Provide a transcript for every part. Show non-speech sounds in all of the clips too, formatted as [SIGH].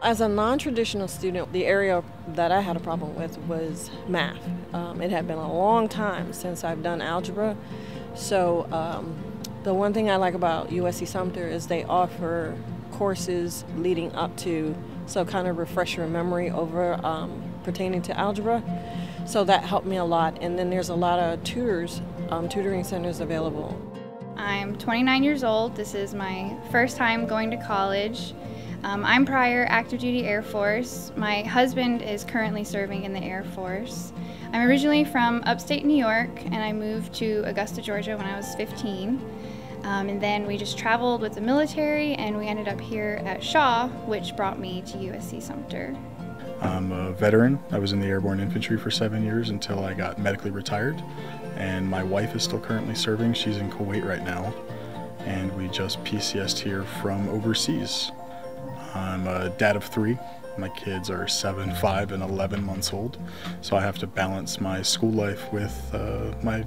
As a non traditional student, the area that I had a problem with was math. Um, it had been a long time since I've done algebra. So, um, the one thing I like about USC Sumter is they offer courses leading up to, so kind of refresh your memory over um, pertaining to algebra. So, that helped me a lot. And then there's a lot of tutors, um, tutoring centers available. I'm 29 years old. This is my first time going to college. Um, I'm prior active duty Air Force. My husband is currently serving in the Air Force. I'm originally from upstate New York and I moved to Augusta, Georgia when I was 15. Um, and then we just traveled with the military and we ended up here at Shaw, which brought me to USC Sumter. I'm a veteran. I was in the airborne infantry for seven years until I got medically retired. And my wife is still currently serving. She's in Kuwait right now. And we just PCSed here from overseas. I'm a dad of three. My kids are seven, five, and 11 months old. So I have to balance my school life with uh, my,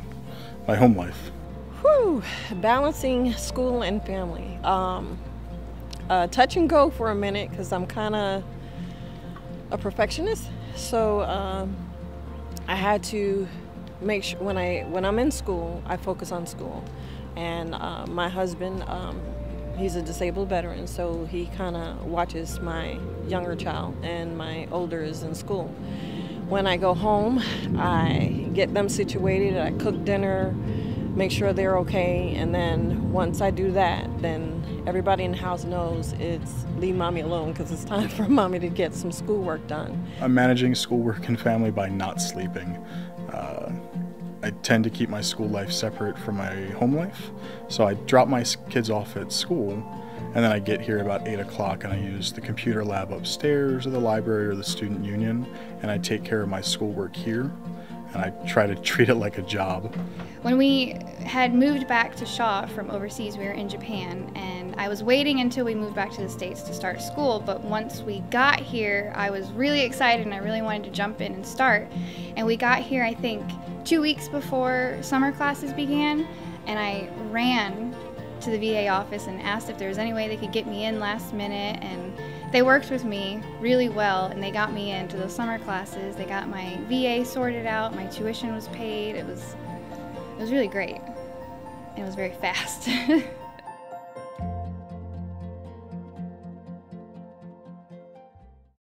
my home life. Whew, balancing school and family. Um, uh, touch and go for a minute because I'm kind of a perfectionist. So um, I had to make sure when I when I'm in school, I focus on school. And uh, my husband, um, he's a disabled veteran, so he kind of watches my younger child, and my older is in school. When I go home, I get them situated. I cook dinner, make sure they're okay, and then once I do that, then everybody in the house knows it's leave mommy alone because it's [LAUGHS] time for mommy to get some schoolwork done. I'm managing schoolwork and family by not sleeping. Uh, I tend to keep my school life separate from my home life. So I drop my kids off at school and then I get here about 8 o'clock and I use the computer lab upstairs or the library or the student union and I take care of my schoolwork here and I try to treat it like a job. When we had moved back to Shaw from overseas, we were in Japan, and I was waiting until we moved back to the States to start school. But once we got here, I was really excited and I really wanted to jump in and start. And we got here, I think, two weeks before summer classes began, and I ran to the VA office and asked if there was any way they could get me in last minute and they worked with me really well and they got me into those summer classes. They got my VA sorted out, my tuition was paid. It was it was really great. It was very [LAUGHS] fast.